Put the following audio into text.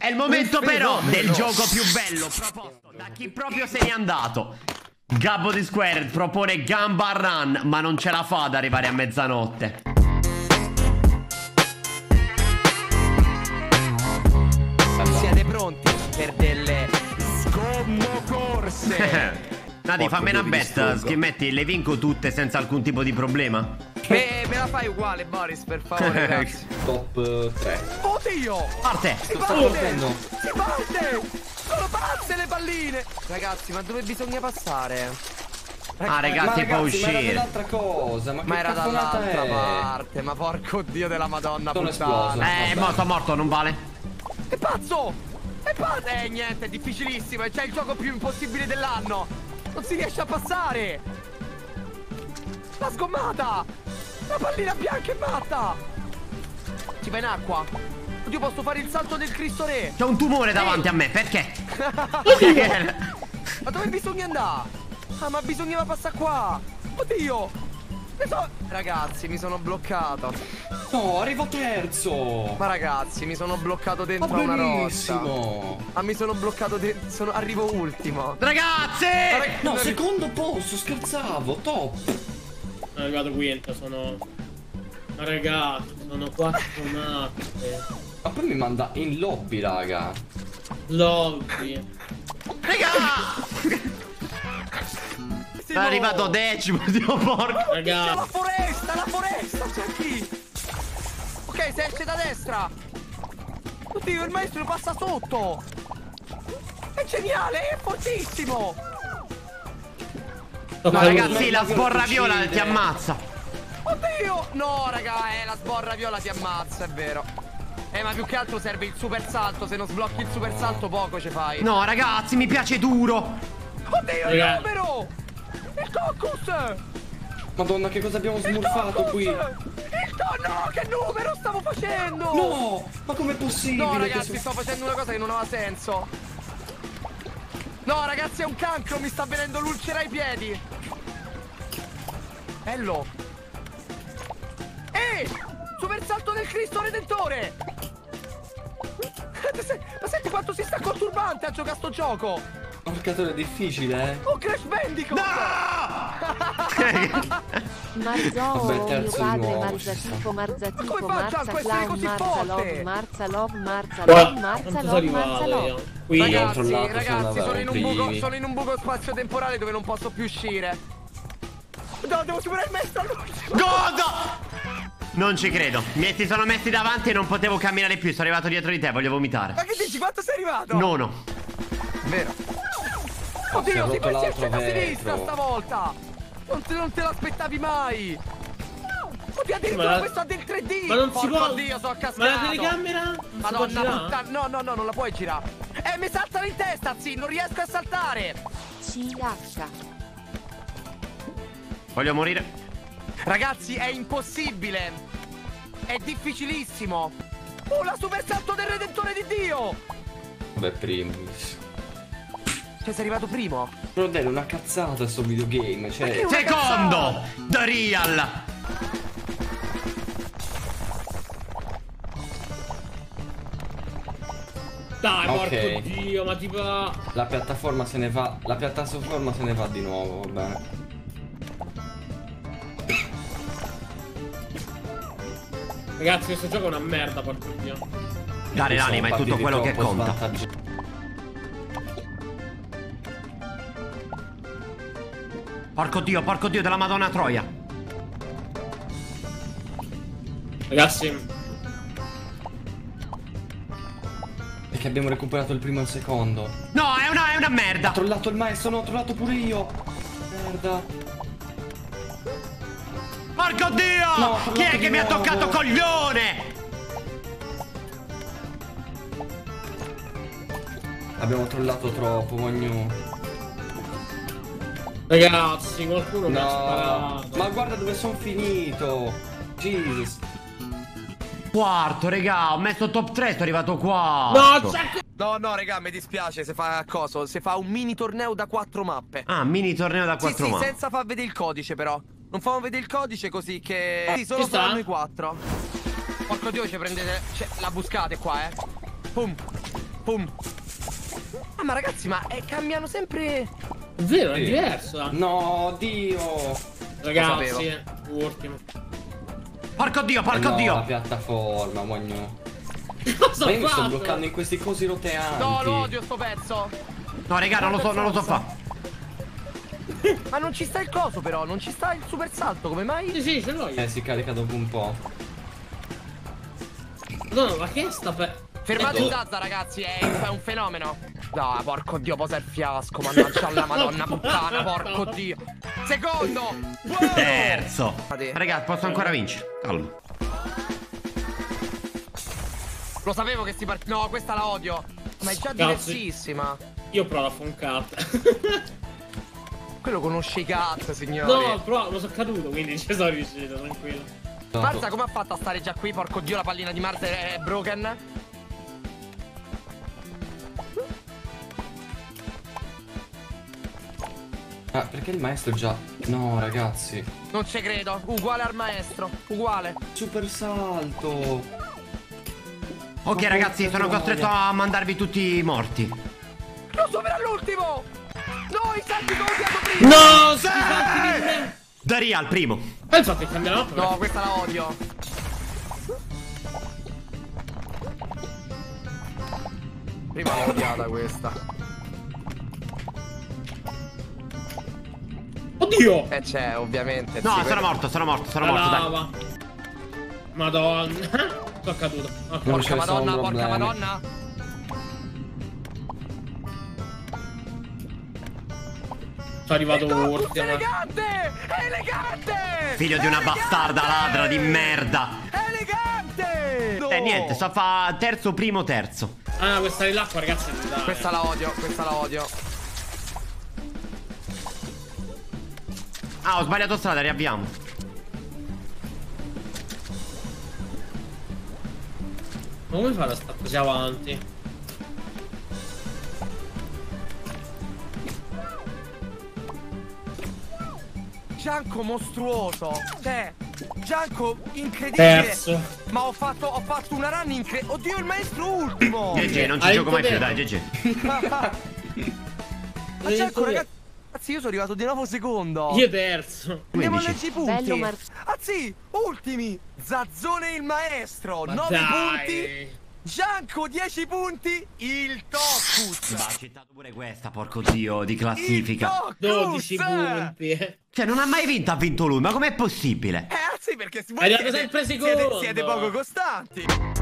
È il momento però del gioco più bello proposto da chi proprio se n'è andato. Gabbo di Square propone Gamba Run, ma non ce la fa ad arrivare a mezzanotte. Siete pronti per delle scommocorse? Nadi, fammi una bet, schimmetti, le vinco tutte senza alcun tipo di problema? Me, me la fai uguale, Boris, per favore, grazie. Top 3. Oddio! Parte! Si Sto parte! partendo. Si parte! Sono pazze le palline! Ragazzi, ma dove bisogna passare? Ah, ragazzi, può ma era uscire. dell'altra cosa. Ma, Ma che era dall'altra parte, ma porco dio della madonna Sono puttana. esploso. Eh, è morto, morto, non vale. È pazzo! È pazzo! Eh, niente, è difficilissimo, c'è il gioco più impossibile dell'anno! Non si riesce a passare! La sgommata! La pallina bianca è matta! Ci va in acqua! Oddio, posso fare il salto del Cristo Re! C'è un tumore davanti a me, perché? Ma dove bisogna andare? Ah, ma bisognava passare qua! Oddio! Ne so- Ragazzi, mi sono bloccato. No, arrivo terzo. Ma ragazzi, mi sono bloccato Ma dentro a una roccia. benissimo. Ma mi sono bloccato dentro. Sono... Arrivo ultimo. Ragazzi! No, secondo posto, scherzavo, top. Sono arrivato quinto, sono... Ma ragazzi, sono quattro mappe. Ma poi mi manda in lobby, raga. Lobby. Raga! È arrivato decimo, Dio porco. C'è la Ragazzi, foresta, la foresta, c'è qui. Ok, se esce da destra. Oddio, il maestro passa sotto. È geniale, è fortissimo. No, ragazzi, la sborra viola ti ammazza. Oddio! No, raga, eh, la sborra viola ti ammazza, è vero. Eh, ma più che altro serve il super salto. Se non sblocchi il super salto, poco ci fai. No, ragazzi, mi piace duro. Oddio, il numero! Il cocos! Madonna, che cosa abbiamo cocos! qui? Il co- no, che numero stavo facendo? No, ma com'è possibile? No, che ragazzi, sto facendo una cosa che non aveva senso. No, ragazzi, è un cancro, mi sta venendo l'ulcera ai piedi. Bello. Ehi! Super salto del Cristo Redentore! Ma senti quanto si sta conturbante a giocare a sto gioco! È difficile, eh. Oh, Crash Bandicoot! Marzoo, Vabbè, mio padre, nuovo, Marzatico, Marzatico, Ma come faccio a Marza essere Clown, così Marza forte? Love, Marza Love, Marza Love, Marza quanto sono Love, Marza Love. Qui, Ragazzi, ragazzi, sono in un buco, sono in un buco spazio-temporale dove non posso più uscire. No, devo superare il maestro all'ultimo! Godo! Non ci credo. Mi ti sono messi davanti e non potevo camminare più. Sono arrivato dietro di te, voglio vomitare. Ma che dici? Quanto sei arrivato? Nono. Vero. si è Oddio, si si l'altro esce da sinistra stavolta! Non te, non te l'aspettavi mai! Oddio, addirittura Ma- questo ha del 3D! Ma non si Porco può... Dio, sono cascato! Ma la telecamera? Non si può Madonna puttana, no, no, no, non la puoi girare! Mi saltano in testa, sì, non riesco a saltare! CH. Voglio morire. Ragazzi, è impossibile! È difficilissimo! Oh, la super salto del Redentore di Dio! Vabbè, primis. Cioè, sei arrivato primo? Però dai, è una cazzata sto videogame, cioè... Secondo! The Real! Dai, Ok. porco dio, ma tipo... La piattaforma se ne va... La piattaforma se ne va di nuovo, va bene. Ragazzi, questo gioco è una merda, porco dio. Dare l'anima è tutto quello che conta. Porco dio, porco dio della Madonna Troia. Ragazzi, Perché abbiamo recuperato il primo e il secondo. No, è una, è una Ho merda. trollato il maestro, no, ho trollato pure io. Merda. Porco dio! No, Chi è che mi ha nuovo. toccato coglione? Abbiamo trollato troppo, Magnu. ragazzi, qualcuno mi ha No, sparato. ma guarda dove sono finito. Jesus. Quarto, regà, ho messo top 3, sono arrivato qua. No, c'è... No, no, raga, mi dispiace se fa coso. Se fa un mini torneo da quattro mappe. Ah, mini torneo da Sì, 4 sì, senza far vedere il codice, però. Non fanno vedere il codice così che. Sì, solo saranno i quattro. Porco dio, ci prendete. Cioè, la buscate qua, eh. Pum. Pum. Ah, ma ragazzi, ma eh, cambiano sempre. È vero, è diverso. eh. No, Dio. Ragazzi, eh, ultimo. Porco dio, Eh porco no, la dio. piattaforma, mogno. Cosa Ma io mi sto bloccando in questi cosi roteanti. No, lo odio sto pezzo. No, raga, non lo so, non lo so fa. Ma non ci sta il coso, però. Non ci sta il super salto. Come mai? Sì, sì, ce l'ho io. Eh, si carica dopo un po'. No, ma che sta per... Fermate Eh, il Zazza, ragazzi. È, è un fenomeno. No, porco dio, posa il fiasco. Mannaggia alla madonna puttana, porco dio. Secondo. Buono. Terzo. Guardate. Raga, posso ancora vincere. Calma. Lo sapevo che si part... No, questa la odio. Ma è già diversissima. Io provo a un cut. Quello conosce i cat, signori. no, però lo so caduto, quindi ci sono riuscito, tranquillo. Marza, come ha fatto a stare già qui? Porco dio, la pallina di Marza è broken. Ah, perché il maestro già... No, ragazzi. Non ci credo. Uguale al maestro. Uguale. Super salto. Ok, ragazzi, sono costretto a mandarvi tutti morti. Lo supera all'ultimo. No, i salti che ho odiato prima. No, di me. Daria al primo. Ma infatti cambia la mappa. No, questa la odio. Prima l'ho odiata questa. Oddio! Eh c'è, ovviamente. No, sì, sono morto, sono morto, sono morto. Dai. lava. Madonna. Sono caduto. Ok. Non Porca madonna, porca problemi. madonna. Sono arrivato ultimo. elegante! Elegante! Figlio di una bastarda ladra di merda. Elegante! No. Eh, niente, sto a fa terzo, primo, terzo. Ah, questa dell'acqua, ragazzi, è dai. Questa la odio, questa la odio. Ah, ho sbagliato strada, riavviamo. Ma come fate a stare così avanti? Gianco mostruoso. Cioè, Gianco incredibile. Terzo. Ma ho fatto, ho fatto una run incredibile. Oddio, il maestro ultimo. GG, non ci Hai gioco mai più, dai, GG. Ma Gianco, vinto ragazzi, io sono arrivato di nuovo secondo. Io terzo. Andiamo a 15. leggerci i punti. Bello Mar- ultimi. Zazzone il maestro, Ma 9 dai. punti. Gianco 10 punti. Il Tocus. Ma ha accettato pure questa, porco dio, di classifica. Il Tocus. 12 punti. Cioè, non ha mai vinto, ha vinto lui, ma com'è possibile? Eh, sì, perché si È arrivato sempre siete, secondo. siete poco costanti.